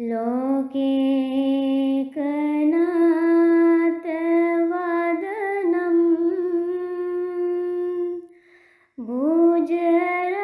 लोके कनातवादनं। भुजर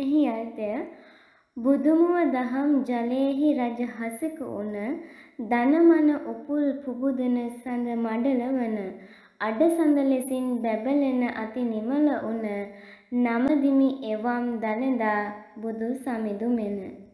මෙහි අර්ථය බුදුමුව දහම් ජලයෙහි රජ හසක උන දනමන උපුල් පුබුදන සඳ මඩල වන අඩසඳ ලෙසින් බැබලෙන අති නිමල උන නමදිමි එවම් දළදා බුදු සමිඳු මෙන.